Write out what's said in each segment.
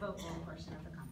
vocal portion of the conversation.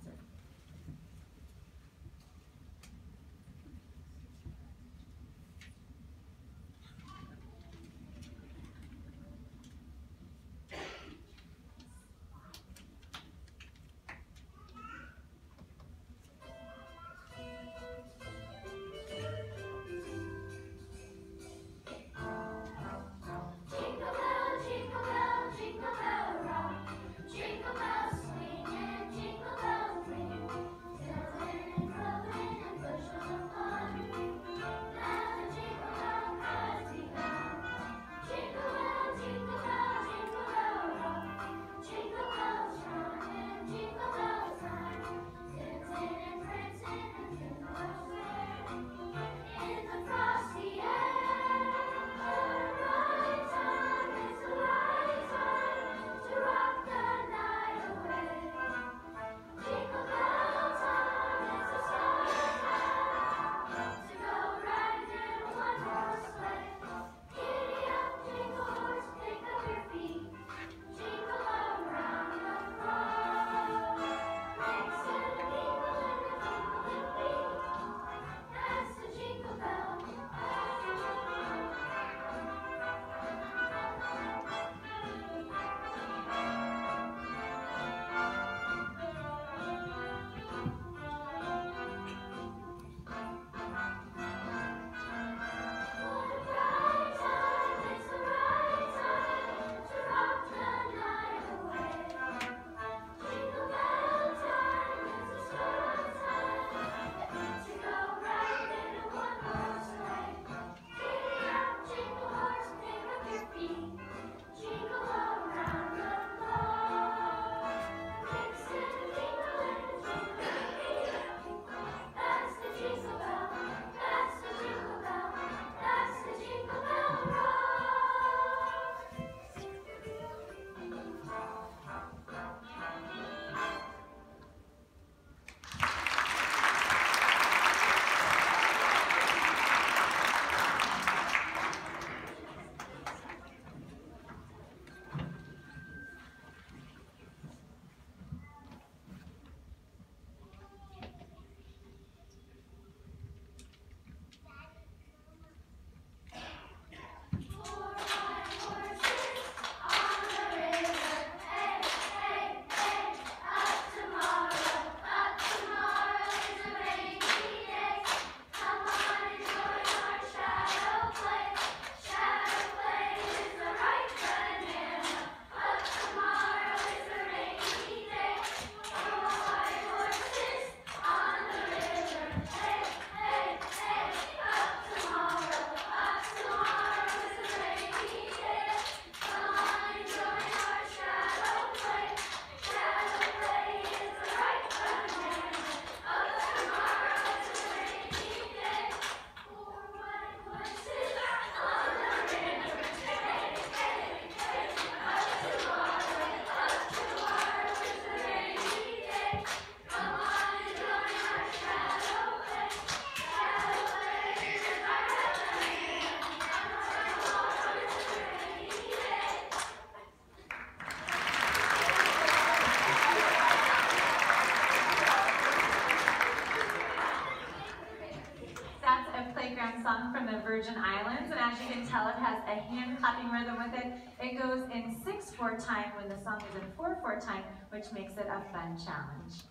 Spring song from the Virgin Islands, and as you can tell, it has a hand clapping rhythm with it. It goes in 6-4 time when the song is in 4-4 time, which makes it a fun challenge.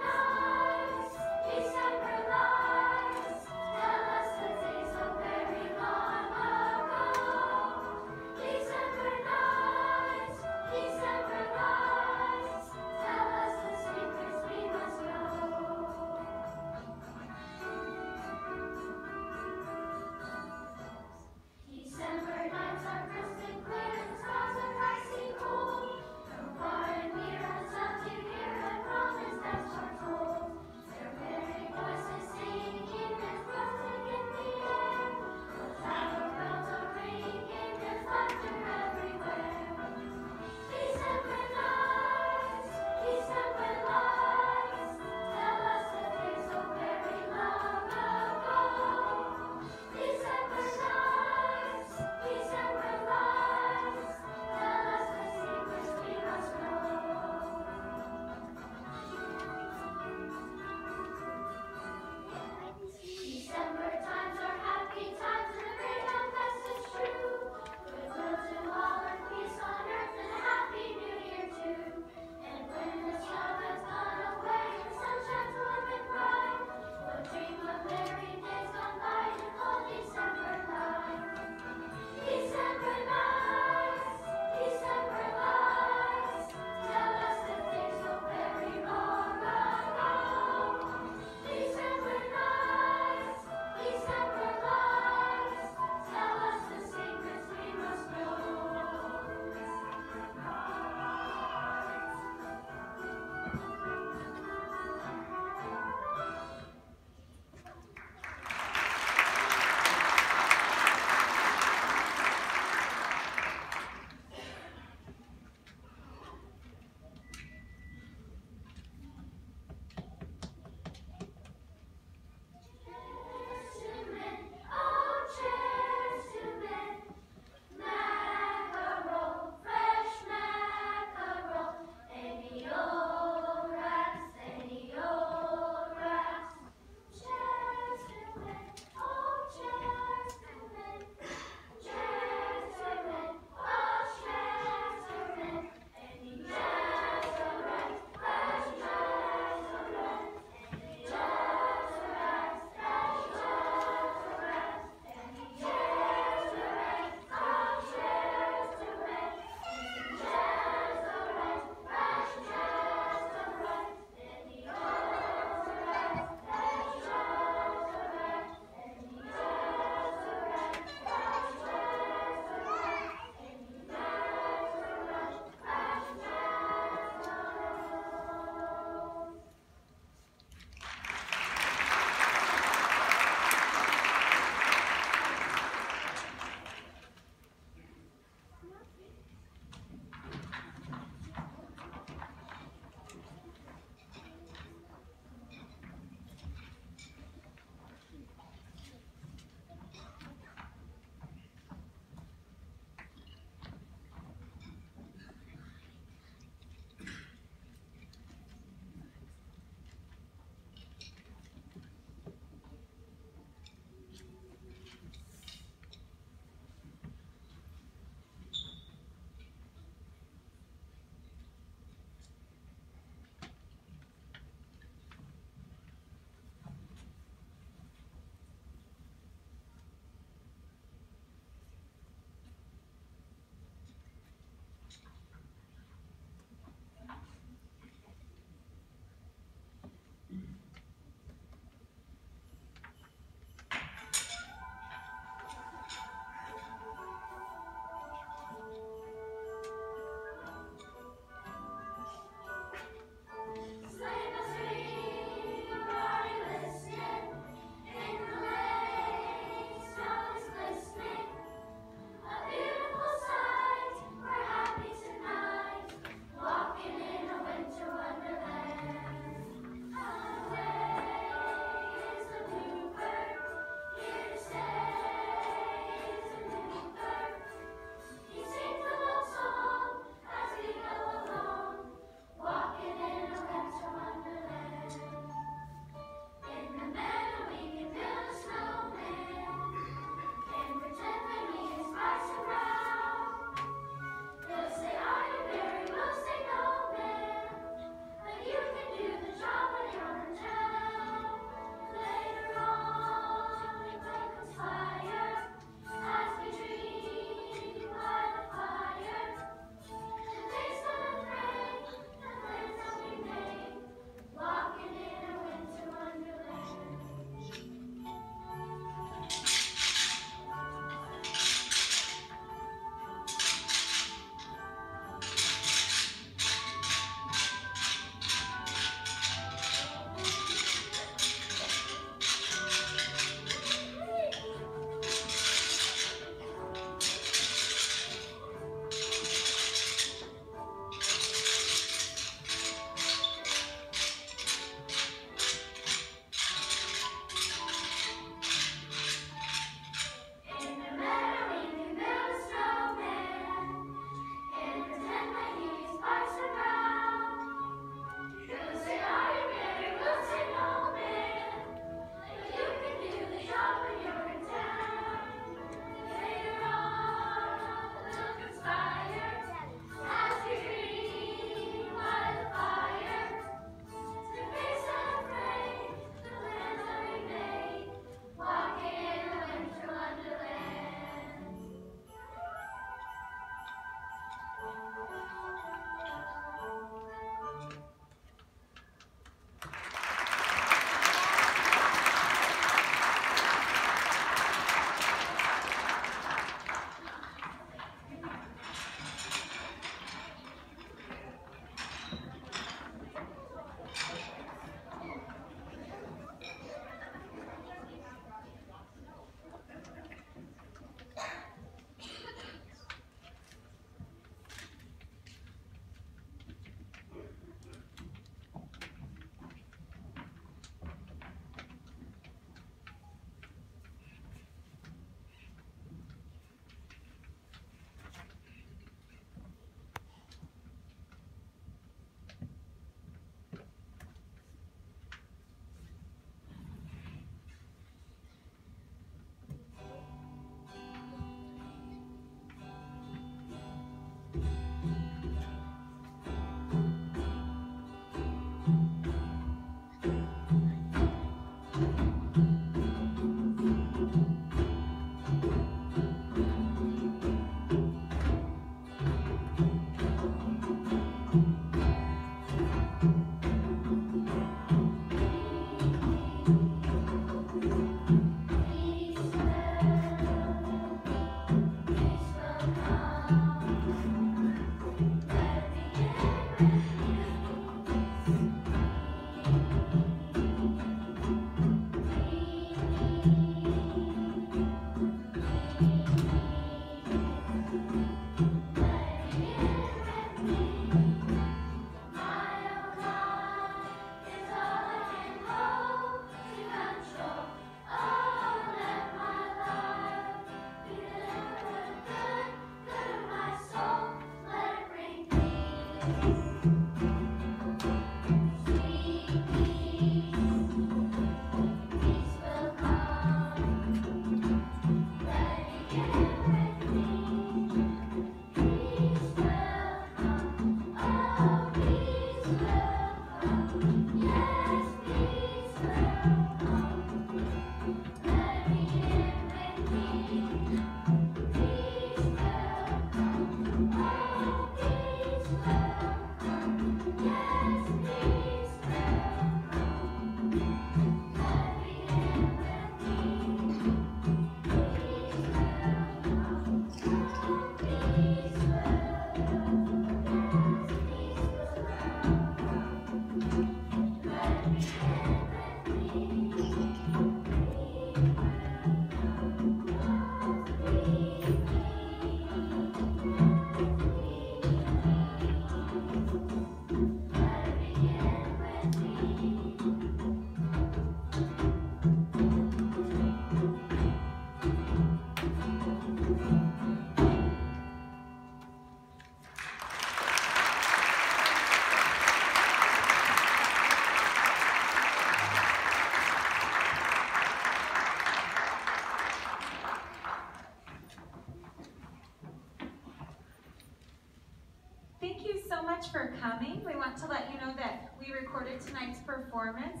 Much for coming. We want to let you know that we recorded tonight's performance.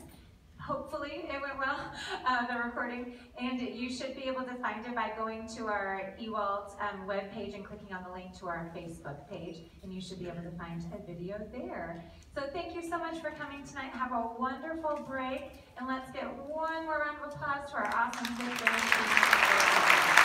Hopefully it went well, uh, the recording, and you should be able to find it by going to our eWalt um, webpage and clicking on the link to our Facebook page, and you should be able to find a video there. So thank you so much for coming tonight. Have a wonderful break, and let's get one more round of applause to our awesome students.